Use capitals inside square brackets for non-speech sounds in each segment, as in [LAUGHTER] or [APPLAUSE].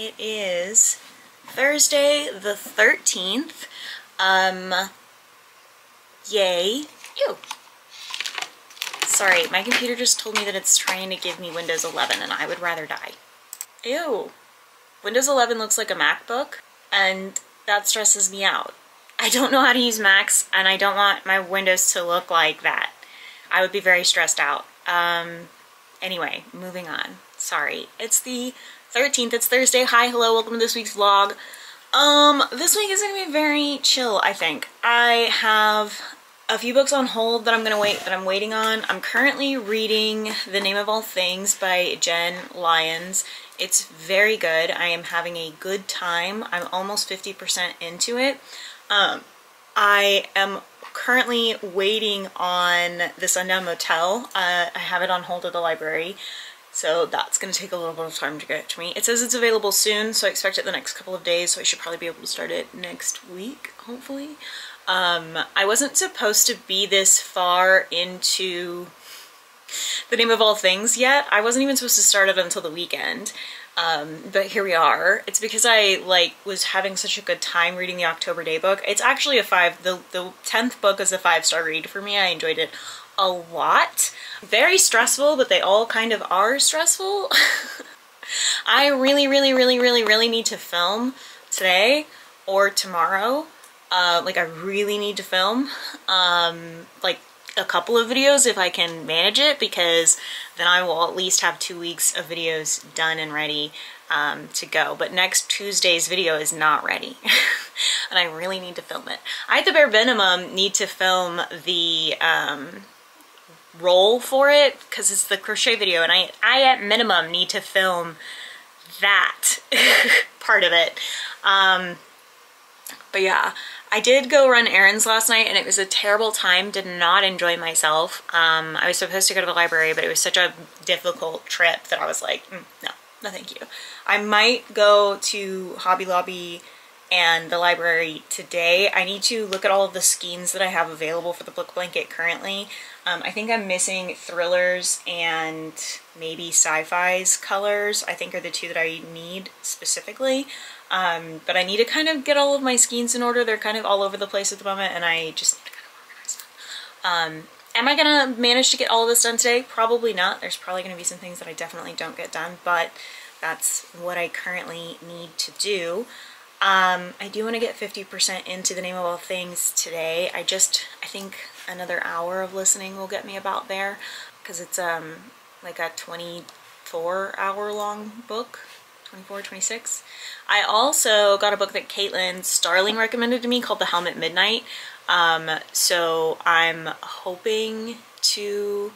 It is Thursday the 13th. Um, yay. Ew. Sorry, my computer just told me that it's trying to give me Windows 11 and I would rather die. Ew. Windows 11 looks like a MacBook and that stresses me out. I don't know how to use Macs and I don't want my Windows to look like that. I would be very stressed out. Um, anyway, moving on. Sorry. It's the 13th. It's Thursday. Hi, hello. Welcome to this week's vlog. Um, this week is to be very chill, I think. I have a few books on hold that I'm to wait, that I'm waiting on. I'm currently reading The Name of All Things by Jenn Lyons. It's very good. I am having a good time. I'm almost 50% into it. Um, I am currently waiting on This Sundown Motel. Uh, I have it on hold at the library. So that's going to take a little bit of time to get to me. It says it's available soon, so I expect it the next couple of days, so I should probably be able to start it next week, hopefully. Um, I wasn't supposed to be this far into the name of all things yet. I wasn't even supposed to start it until the weekend. Um, but here we are. It's because I like was having such a good time reading the October Daye book. It's actually a five, the, the 10th book is a five star read for me. I enjoyed it a lot. Very stressful, but they all kind of are stressful. [LAUGHS] I really, really, really, really, really need to film today or tomorrow. Uh, like I really need to film um, like a couple of videos if I can manage it because then I will at least have two weeks of videos done and ready um, to go. But next Tuesday's video is not ready [LAUGHS] and I really need to film it. I at the bare minimum need to film the um, roll for it because it's the crochet video and I, I at minimum need to film that [LAUGHS] part of it. Um, but yeah, I did go run errands last night and it was a terrible time. Did not enjoy myself. Um, I was supposed to go to the library, but it was such a difficult trip that I was like, mm, no, no thank you. I might go to Hobby Lobby and the library today. I need to look at all of the skeins that I have available for the book blanket currently. Um, I think I'm missing thrillers and maybe sci-fi's colors. I think are the two that I need specifically. Um, but I need to kind of get all of my skeins in order. They're kind of all over the place at the moment and I just need to kind of organize them. Um, am I gonna manage to get all of this done today? Probably not. There's probably gonna be some things that I definitely don't get done, but that's what I currently need to do. Um, I do want to get 50% into the name of all things today. I just, I think another hour of listening will get me about there because it's um like a 24 hour long book 24 26 I also got a book that Caitlin Starling recommended to me called The Helm at Midnight. Um so I'm hoping to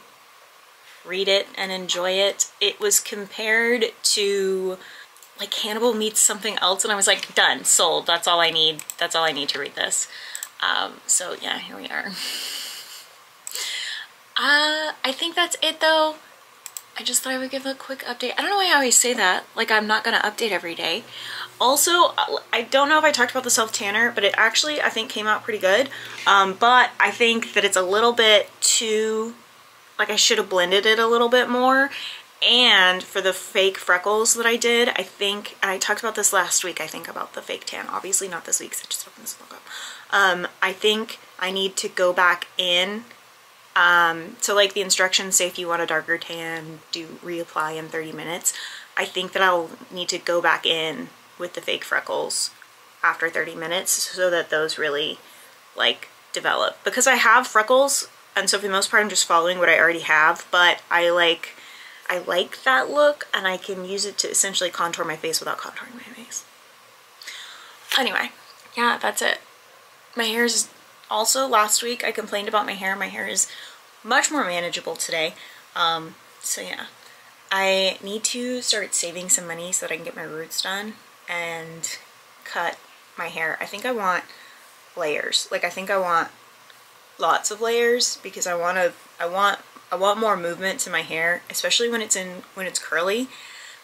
read it and enjoy it. It was compared to like Hannibal meets something else and I was like done sold that's all I need that's all I need to read this um so yeah here we are [LAUGHS] Uh, I think that's it though. I just thought I would give a quick update. I don't know why I always say that, like I'm not gonna update every day. Also, I don't know if I talked about the self-tanner, but it actually, I think, came out pretty good. Um, but I think that it's a little bit too, like I should have blended it a little bit more. And for the fake freckles that I did, I think, I talked about this last week, I think, about the fake tan. Obviously not this week, because I just opened this book up. Um, I think I need to go back in um, so like the instructions say if you want a darker tan, do reapply in 30 minutes. I think that I'll need to go back in with the fake freckles after 30 minutes so that those really like develop. Because I have freckles and so for the most part I'm just following what I already have, but I like I like that look and I can use it to essentially contour my face without contouring my face. Anyway, yeah, that's it. My hair is also last week I complained about my hair. My hair is much more manageable today. Um, so yeah, I need to start saving some money so that I can get my roots done and cut my hair. I think I want layers. Like I think I want lots of layers because I want to I want I want more movement to my hair, especially when it's in when it's curly.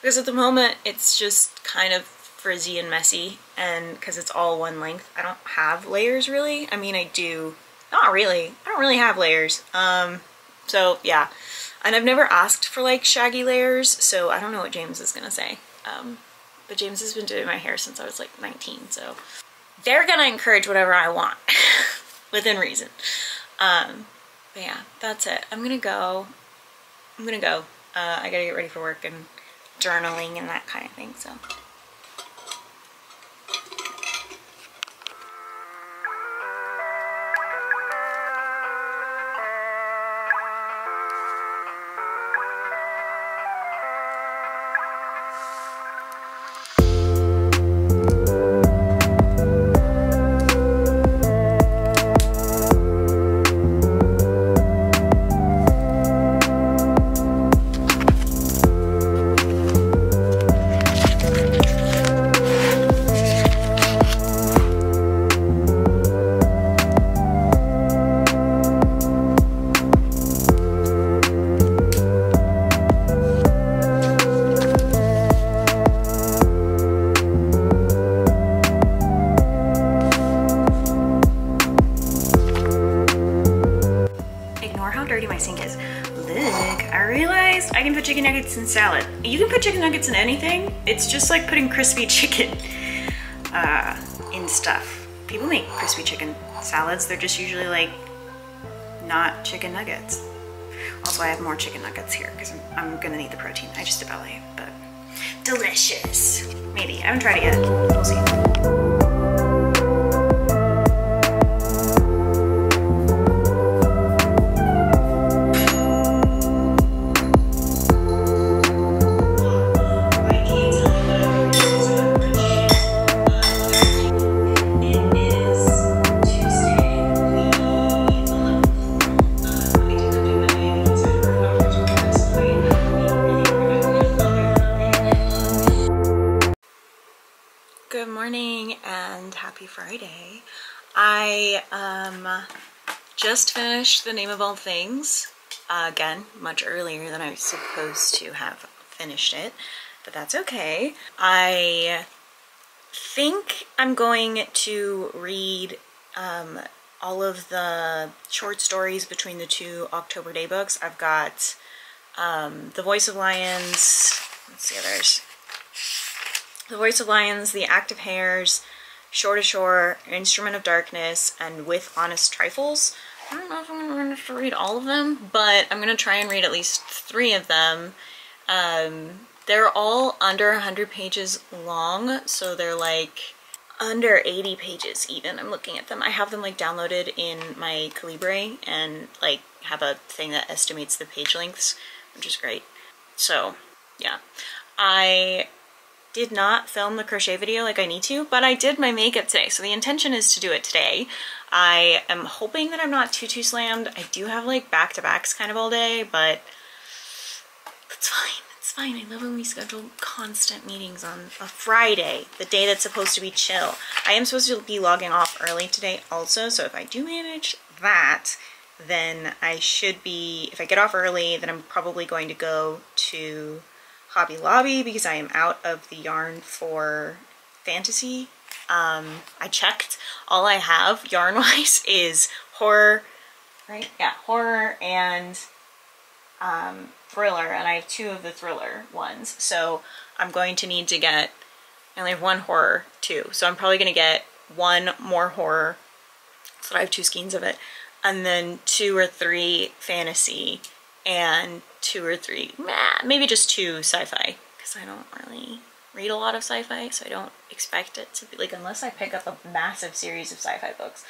Because at the moment it's just kind of frizzy and messy and because it's all one length I don't have layers really. I mean I do. Not really. I don't really have layers. Um so yeah. And I've never asked for like shaggy layers so I don't know what James is gonna say. Um but James has been doing my hair since I was like 19, so they're gonna encourage whatever I want [LAUGHS] within reason. Um, but yeah, that's it. I'm gonna go. I'm gonna go. Uh, I gotta get ready for work and journaling and that kind of thing, so. Nuggets in salad. You can put chicken nuggets in anything. It's just like putting crispy [LAUGHS] chicken uh, in stuff. People make crispy chicken salads. They're just usually like not chicken nuggets. Also, I have more chicken nuggets here because I'm, I'm gonna need the protein. I just about it, but delicious. Maybe, I haven't tried it yet. We'll see. Happy Friday. I um, just finished The Name of All Things. Uh, again, much earlier than I was supposed to have finished it, but that's okay. I think I'm going to read um, all of the short stories between the two October Daye books. I've got um, The Voice of Lions, what's the others? The Voice of Lions, The Act of Hares, Shore to Shore, Instrument of Darkness, and With Honest Trifles. I don't know if I'm going to read all of them, but I'm going to try and read at least three of them. Um, they're all under 100 pages long, so they're like under 80 pages even. I'm looking at them. I have them like downloaded in my Calibre and like have a thing that estimates the page lengths, which is great. So yeah, I did not film the crochet video like I need to, but I did my makeup today, so the intention is to do it today. I am hoping that I'm not too, too slammed. I do have like back-to-backs kind of all day, but that's fine. It's fine. I love when we schedule constant meetings on a Friday, the day that's supposed to be chill. I am supposed to be logging off early today also, so if I do manage that, then I should be, if I get off early, then I'm probably going to go to Hobby Lobby because I am out of the yarn for fantasy. Um, I checked. All I have [LAUGHS] yarn-wise is horror, right? Yeah, horror and um, thriller, and I have two of the thriller ones. So I'm going to need to get, I only have one horror too, so I'm probably going to get one more horror, so I have two skeins of it, and then two or three fantasy, and two or three, maybe just two sci-fi, because I don't really read a lot of sci-fi, so I don't expect it to be, like, unless I pick up a massive series of sci-fi books,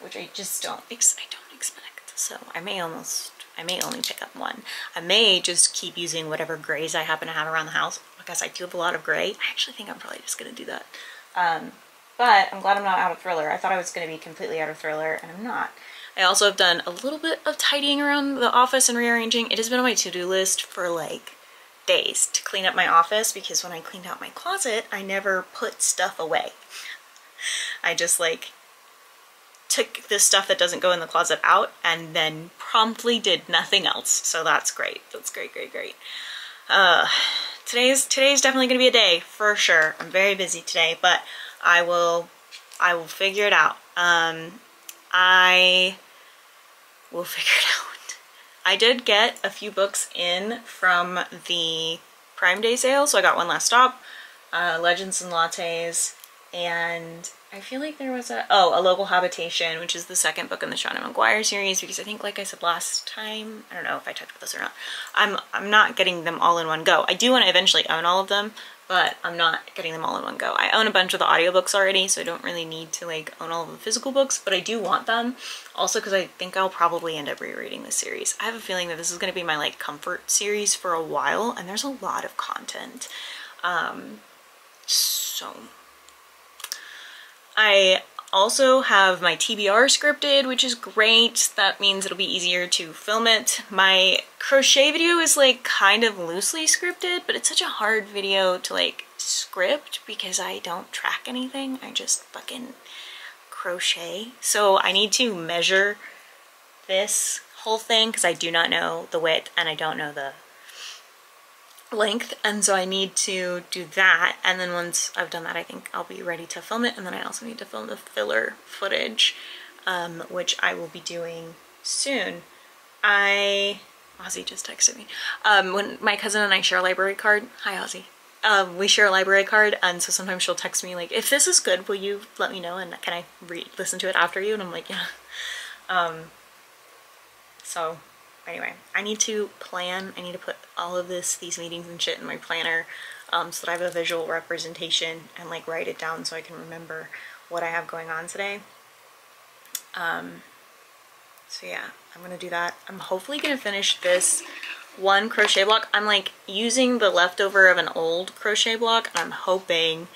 which I just don't, ex I don't expect, so I may almost, I may only pick up one. I may just keep using whatever grays I happen to have around the house, because I do have a lot of gray. I actually think I'm probably just going to do that. Um, but I'm glad I'm not out of Thriller. I thought I was going to be completely out of Thriller, and I'm not. I also have done a little bit of tidying around the office and rearranging. It has been on my to-do list for like days to clean up my office because when I cleaned out my closet, I never put stuff away. I just like took the stuff that doesn't go in the closet out and then promptly did nothing else. So that's great. That's great, great, great. Uh, today's today's definitely gonna be a day for sure. I'm very busy today, but I will I will figure it out. Um, I will [LAUGHS] figure it out. I did get a few books in from the Prime Day sale, so I got One Last Stop, uh, Legends and Lattes, and I feel like there was a, oh, A Local Habitation, which is the second book in the Seanan McGuire series, because I think, like I said last time, I don't know if I talked about this or not, I'm, I'm not getting them all in one go. I do want to eventually own all of them, but I'm not getting them all in one go. I own a bunch of the audiobooks already, so I don't really need to like own all of the physical books, but I do want them. Also because I think I'll probably end up rereading this series. I have a feeling that this is going to be my like comfort series for a while, and there's a lot of content. Um, so I also have my TBR scripted, which is great. That means it'll be easier to film it. My crochet video is like kind of loosely scripted, but it's such a hard video to like script because I don't track anything. I just fucking crochet. So I need to measure this whole thing because I do not know the width and I don't know the length and so I need to do that and then once I've done that I think I'll be ready to film it and then I also need to film the filler footage um, which I will be doing soon. I Ozzy just texted me. Um, when my cousin and I share a library card, hi Ozzy. Um, we share a library card and so sometimes she'll text me like if this is good will you let me know and can I read listen to it after you and I'm like yeah um, so anyway, I need to plan. I need to put all of this, these meetings and shit in my planner um, so that I have a visual representation and like write it down so I can remember what I have going on today. Um, so yeah, I'm gonna do that. I'm hopefully gonna finish this one crochet block. I'm like using the leftover of an old crochet block I'm hoping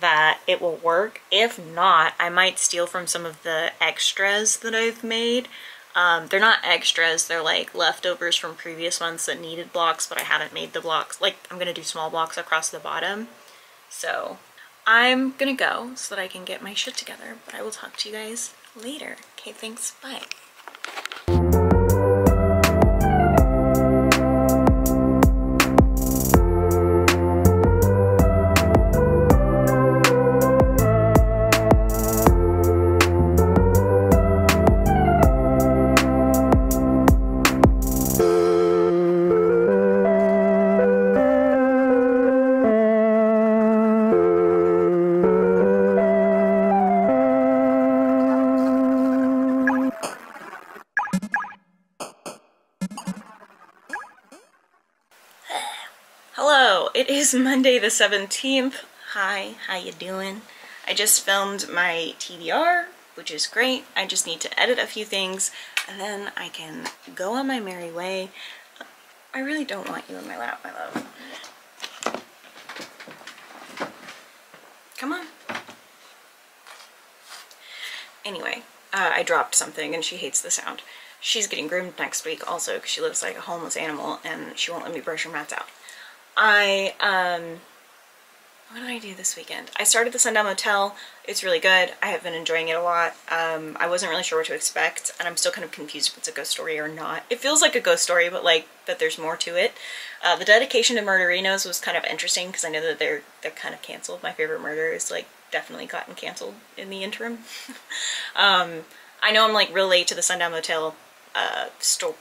that it will work. If not, I might steal from some of the extras that I've made um, they're not extras, they're like leftovers from previous ones that needed blocks, but I haven't made the blocks. Like, I'm gonna do small blocks across the bottom. So, I'm gonna go so that I can get my shit together, but I will talk to you guys later. Okay, thanks, bye. Is Monday the 17th. Hi, how you doing? I just filmed my TBR, which is great. I just need to edit a few things and then I can go on my merry way. I really don't want you in my lap, my love. Come on. Anyway, uh, I dropped something and she hates the sound. She's getting groomed next week also because she looks like a homeless animal and she won't let me brush her mats out. I, um, what did I do this weekend? I started the Sundown Motel. It's really good. I have been enjoying it a lot. Um, I wasn't really sure what to expect, and I'm still kind of confused if it's a ghost story or not. It feels like a ghost story, but like that there's more to it. Uh, the dedication to Murderinos was kind of interesting because I know that they're they're kind of canceled. My favorite murder is like definitely gotten canceled in the interim. [LAUGHS] um, I know I'm like real late to the Sundown Motel uh,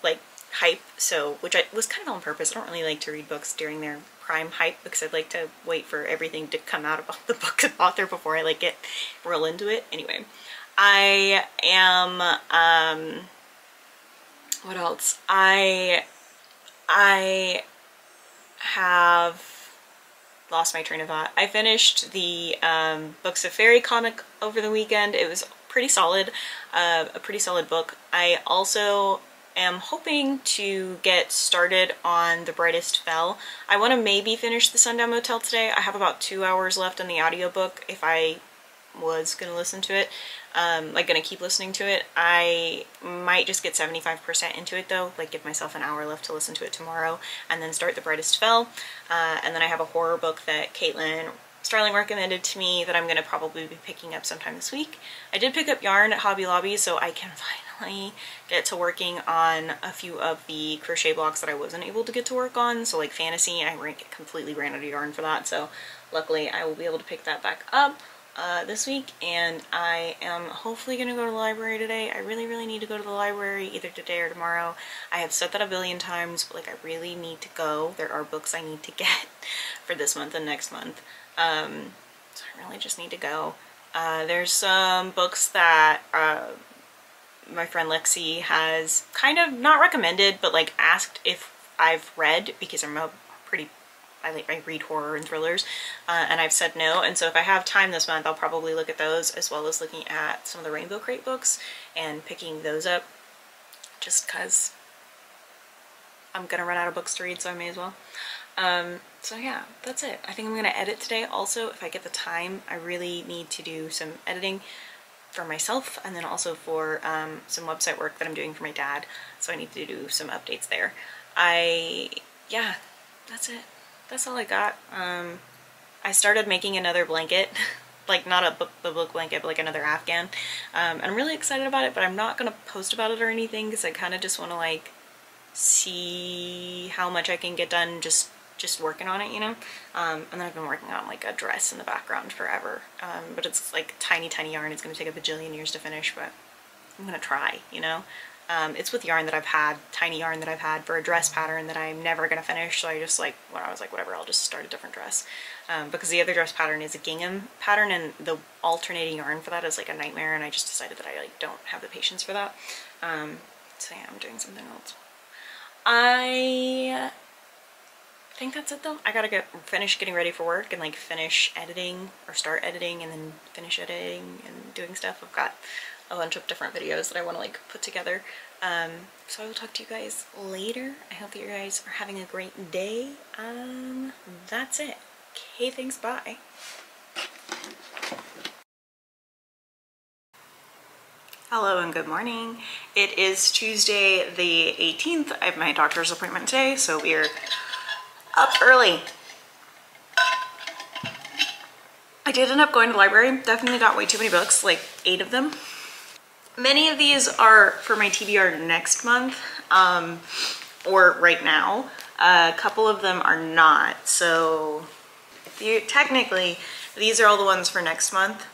like hype, so which I was kind of on purpose. I don't really like to read books during their prime hype because I'd like to wait for everything to come out about [LAUGHS] the book author before I like get real into it. Anyway, I am um what else? I I have lost my train of thought. I finished the um, Books of Faerie comic over the weekend. It was pretty solid, uh, a pretty solid book. I also am hoping to get started on The Brightest Fell. I want to maybe finish The Sundown Motel today. I have about two hours left on the audiobook if I was going to listen to it, um, like going to keep listening to it. I might just get 75% into it though, like give myself an hour left to listen to it tomorrow and then start The Brightest Fell. Uh, and then I have a horror book that Caitlin Starling recommended to me that I'm going to probably be picking up sometime this week. I did pick up yarn at Hobby Lobby so I can [LAUGHS] find get to working on a few of the crochet blocks that I wasn't able to get to work on. So like fantasy, I completely ran out of yarn for that. So luckily I will be able to pick that back up uh, this week and I am hopefully going to go to the library today. I really, really need to go to the library either today or tomorrow. I have said that a billion times, but like I really need to go. There are books I need to get [LAUGHS] for this month and next month. Um, so I really just need to go. Uh, there's some books that uh, my friend Lexi has kind of not recommended, but like asked if I've read because I'm a pretty I like I read horror and thrillers, uh, and I've said no. And so if I have time this month, I'll probably look at those as well as looking at some of the Rainbow Crate books and picking those up, just cause I'm gonna run out of books to read, so I may as well. Um, so yeah, that's it. I think I'm gonna edit today. Also, if I get the time, I really need to do some editing for myself and then also for um, some website work that I'm doing for my dad. So I need to do some updates there. I, yeah, that's it. That's all I got. Um, I started making another blanket, [LAUGHS] like not a book, blanket, but like another Afghan. Um, I'm really excited about it, but I'm not gonna post about it or anything because I kind of just want to like see how much I can get done just just working on it, you know? Um, and then I've been working on like a dress in the background forever. Um, but it's like tiny, tiny yarn. It's gonna take a bajillion years to finish, but I'm gonna try, you know? Um, it's with yarn that I've had, tiny yarn that I've had for a dress pattern that I'm never gonna finish. So I just like, when I was like, whatever, I'll just start a different dress. Um, because the other dress pattern is a gingham pattern and the alternating yarn for that is like a nightmare. And I just decided that I like don't have the patience for that. Um, so yeah, I'm doing something else. I think that's it though. I gotta get finish getting ready for work and like finish editing or start editing and then finish editing and doing stuff. I've got a bunch of different videos that I want to like put together. Um, so I will talk to you guys later. I hope that you guys are having a great day. Um, that's it. Okay, thanks, bye. Hello and good morning. It is Tuesday the 18th. I have my doctor's appointment today, so we're up early. I did end up going to the library. Definitely got way too many books, like eight of them. Many of these are for my TBR next month um, or right now. A couple of them are not. So you, technically, these are all the ones for next month.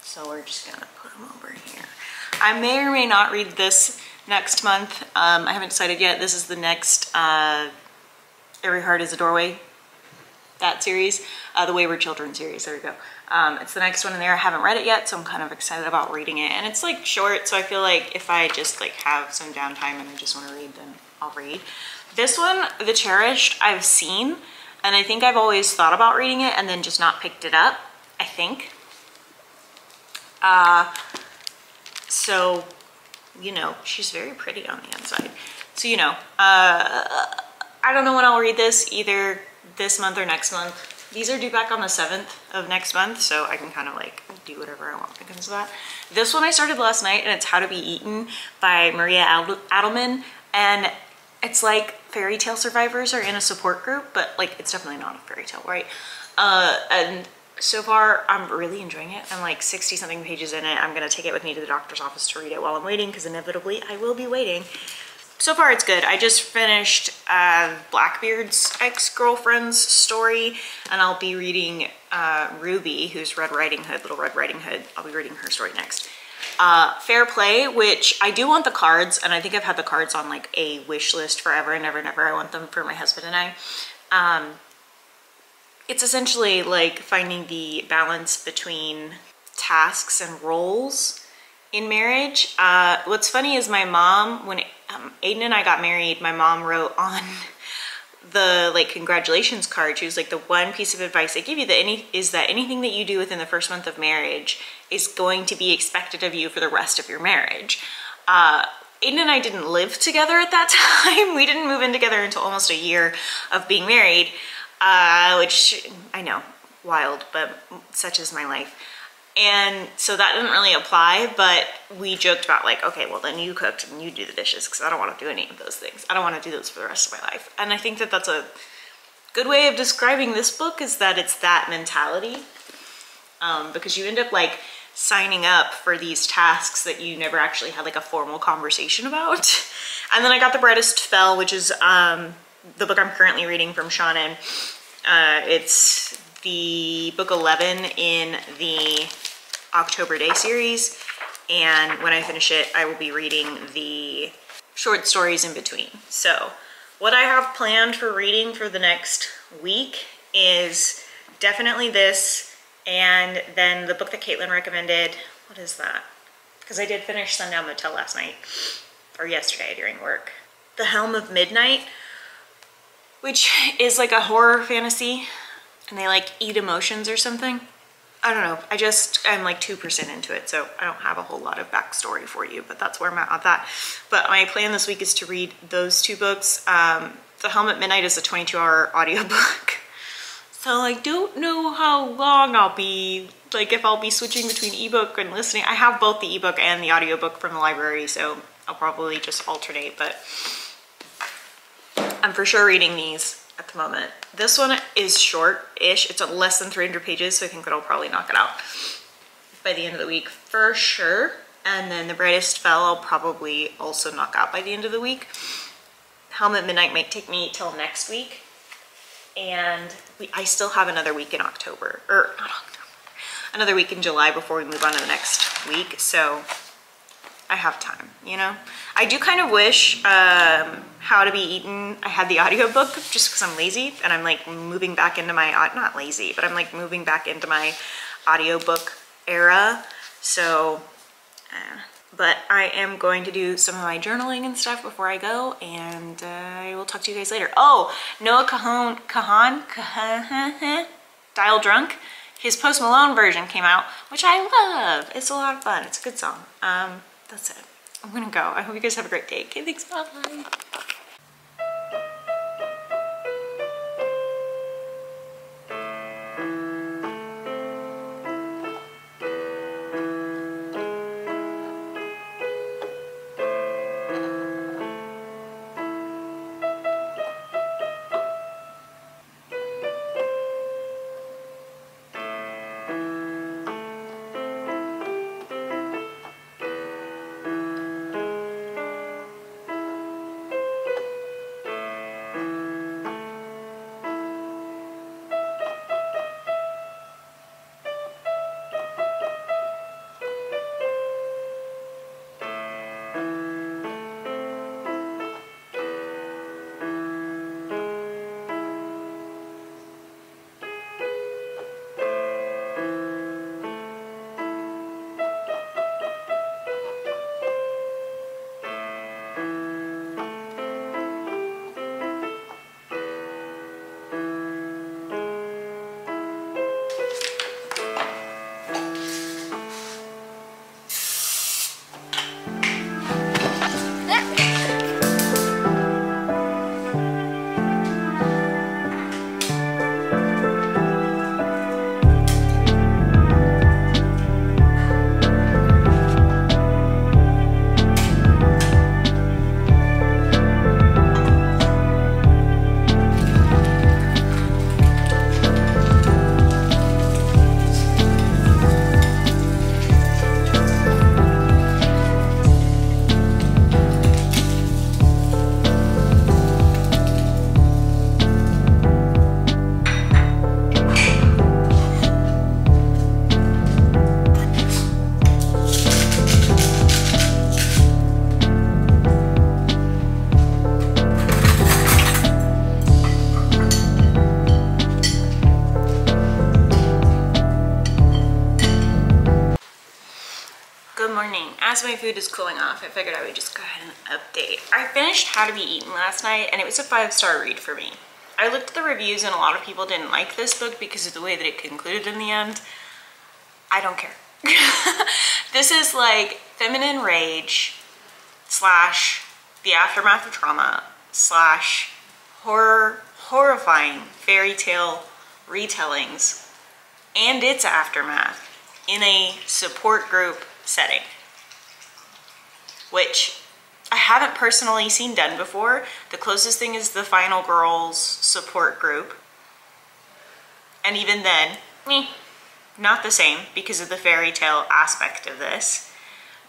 So we're just gonna put them over here. I may or may not read this next month. Um, I haven't decided yet. This is the next uh, Every Heart is a Doorway, that series, uh, the Wayward Children series, there we go. Um, it's the next one in there. I haven't read it yet, so I'm kind of excited about reading it. And it's like short, so I feel like if I just like have some downtime and I just want to read, then I'll read. This one, The Cherished, I've seen, and I think I've always thought about reading it and then just not picked it up, I think. Uh, so, you know, she's very pretty on the inside. So, you know, uh, I don't know when I'll read this, either this month or next month. These are due back on the 7th of next month, so I can kind of like do whatever I want when it comes to that. This one I started last night, and it's How to Be Eaten by Maria Adelmann, and it's like fairy tale survivors are in a support group, but like it's definitely not a fairy tale, right? Uh, and so far I'm really enjoying it. I'm like 60 something pages in it. I'm gonna take it with me to the doctor's office to read it while I'm waiting because inevitably I will be waiting so far it's good. I just finished uh, Blackbeard's ex-girlfriend's story and I'll be reading uh, Ruby, who's Red Riding Hood, Little Red Riding Hood. I'll be reading her story next. Uh, Fair Play, which I do want the cards and I think I've had the cards on like a wish list forever and ever and ever. I want them for my husband and I. Um, it's essentially like finding the balance between tasks and roles in marriage. Uh, what's funny is my mom, when um, Aiden and I got married, my mom wrote on [LAUGHS] the like congratulations card, she was like, the one piece of advice I give you that any is that anything that you do within the first month of marriage is going to be expected of you for the rest of your marriage. Uh, Aiden and I didn't live together at that [LAUGHS] time. We didn't move in together until almost a year of being married, uh, which I know, wild, but such is my life. And so that didn't really apply, but we joked about like, okay, well then you cooked and you do the dishes because I don't want to do any of those things. I don't want to do those for the rest of my life. And I think that that's a good way of describing this book is that it's that mentality um, because you end up like signing up for these tasks that you never actually had like a formal conversation about. [LAUGHS] And then I got The Brightest Fell, which is um, the book I'm currently reading from Seanan. Uh, it's the book 11 in the October Daye series. And when I finish it, I will be reading the short stories in between. So what I have planned for reading for the next week is definitely this, and then the book that Caitlin recommended. What is that? Because I did finish Sundown Motel last night, or yesterday during work. The Helm of Midnight, which is like a horror fantasy, and they like eat emotions or something. I don't know. I just, I'm like 2% into it, so I don't have a whole lot of backstory for you, but that's where I'm at with that. But my plan this week is to read those two books. Um, the Helm at Midnight is a 22 hour audiobook. [LAUGHS] So I don't know how long I'll be, like if I'll be switching between ebook and listening. I have both the ebook and the audiobook from the library, so I'll probably just alternate, but I'm for sure reading these at the moment. This one is short-ish. It's less than 300 pages, so I think that I'll probably knock it out by the end of the week for sure. And then The Brightest Fell I'll probably also knock out by the end of the week. Helm at Midnight might take me till next week. And we, I still have another week in October, or not October, another week in July before we move on to the next week. So I have time, you know? I do kind of wish um, How to Be Eaten, I had the audiobook just because I'm lazy and I'm like moving back into my, not lazy, but I'm like moving back into my audiobook era. So, uh, but I am going to do some of my journaling and stuff before I go and uh, I will talk to you guys later. Oh, Noah Kahan, Kahan, Kahan, Dial Drunk, his Post Malone version came out, which I love. It's a lot of fun. It's a good song. Um, that's it. I'm gonna go. I hope you guys have a great day. Okay, thanks, bye. As my food is cooling off, I figured I would just go ahead and update. I finished How to Be Eaten last night and it was a five-star read for me. I looked at the reviews and a lot of people didn't like this book because of the way that it concluded in the end. I don't care. [LAUGHS] this is like feminine rage slash the aftermath of trauma slash horror, horrifying fairy tale retellings and its aftermath in a support group setting, which I haven't personally seen done before. The closest thing is the Final Girls support group. And even then, eh, not the same because of the fairy tale aspect of this.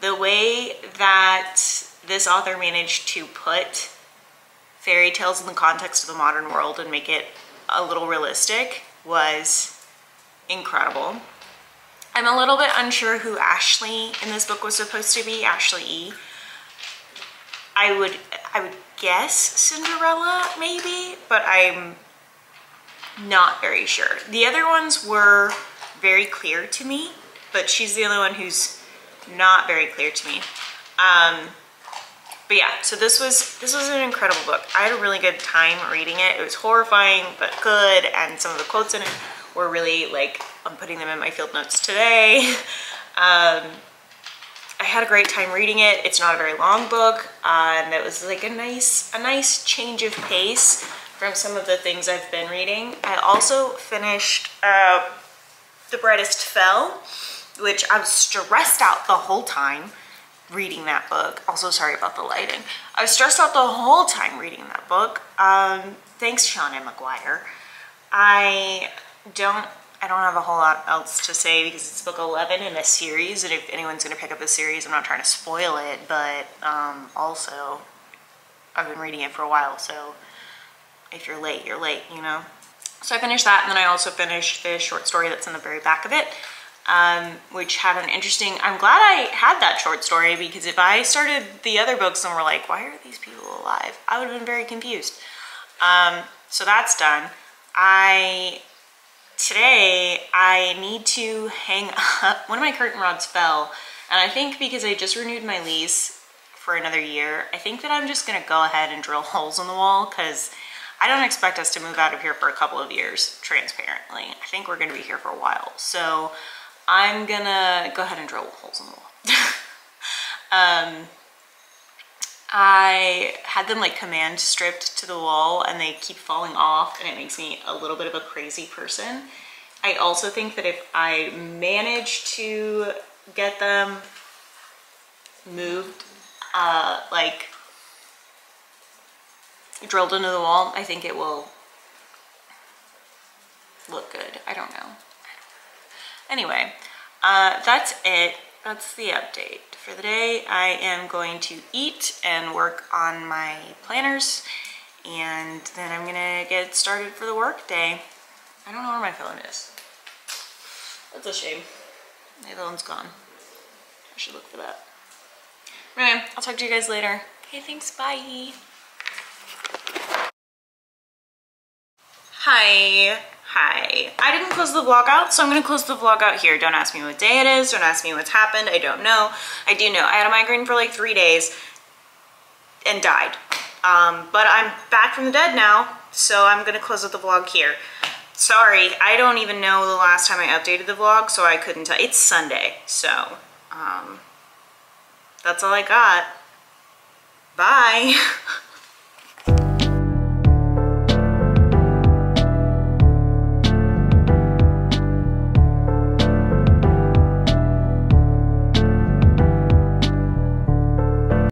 The way that this author managed to put fairy tales in the context of the modern world and make it a little realistic was incredible. I'm a little bit unsure who Ashley in this book was supposed to be, Ashley E. I would I would guess Cinderella maybe, but I'm not very sure. The other ones were very clear to me, but she's the only one who's not very clear to me. Um, but yeah, so this was this was an incredible book. I had a really good time reading it. It was horrifying but good, and some of the quotes in it were really like I'm putting them in my field notes today. [LAUGHS] Um, I had a great time reading it. It's not a very long book, and it was like a nice a nice change of pace from some of the things I've been reading. I also finished uh, The Brightest Fell, which I was stressed out the whole time reading that book. Also, sorry about the lighting. I was stressed out the whole time reading that book. Um, thanks, Seanan McGuire. I don't I don't have a whole lot else to say because it's book 11 in a series and if anyone's going to pick up the series I'm not trying to spoil it but um, also I've been reading it for a while so if you're late you're late you know? So I finished that and then I also finished the short story that's in the very back of it um, which had an interesting I'm glad I had that short story because if I started the other books and were like why are these people alive? I would have been very confused. Um, so that's done. I today I need to hang up, one of my curtain rods fell and I think because I just renewed my lease for another year, I think that I'm just gonna go ahead and drill [LAUGHS] holes in the wall because I don't expect us to move out of here for a couple of years, transparently. I think we're gonna be here for a while. So I'm gonna go ahead and drill holes in the wall. [LAUGHS] um, I had them like command stripped to the wall and they keep falling off and it makes me a little bit of a crazy person. I also think that if I manage to get them moved, uh, like drilled into the wall, I think it will look good. I don't know. Anyway, uh, that's it. That's the update for the day. I am going to eat and work on my planners and then I'm gonna get started for the work day. I don't know where my phone is. That's a shame. My phone's gone. I should look for that. Anyway, I'll talk to you guys later. Okay, thanks, bye. Hi. Hi. I didn't close the vlog out, so I'm gonna close the vlog out here. Don't ask me what day it is. Don't ask me what's happened. I don't know. I do know. I had a migraine for like three days and died. Um, but I'm back from the dead now, so I'm gonna close out the vlog here. Sorry, I don't even know the last time I updated the vlog, so I couldn't tell. It's Sunday, so um, that's all I got. Bye. [LAUGHS]